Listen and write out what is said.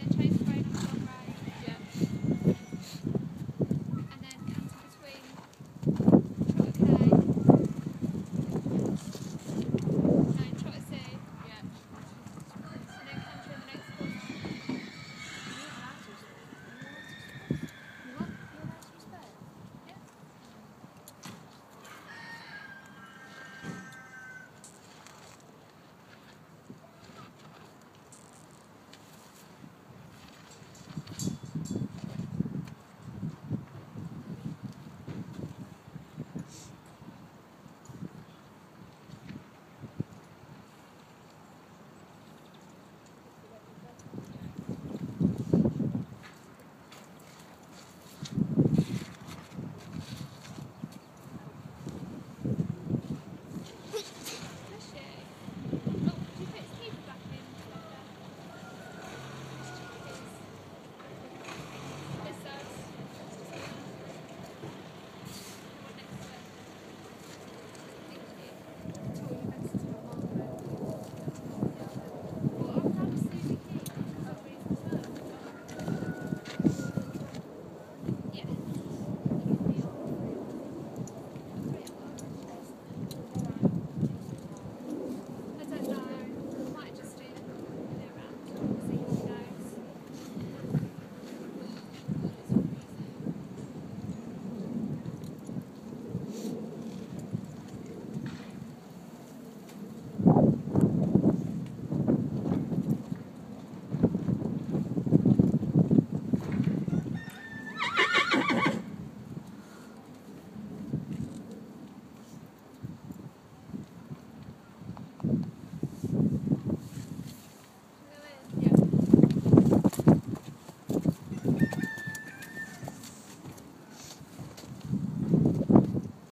they chase